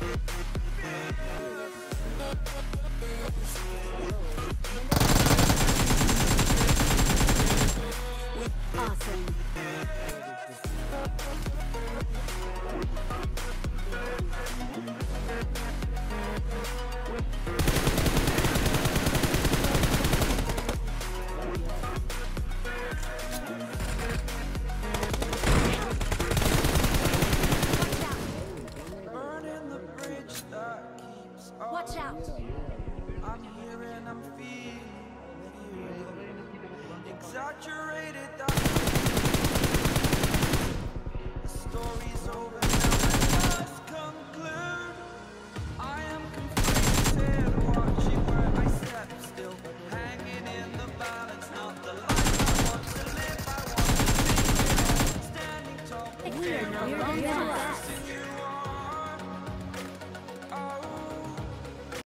Yeah. I'm here and I'm feeling, exaggerated. That's the story's over.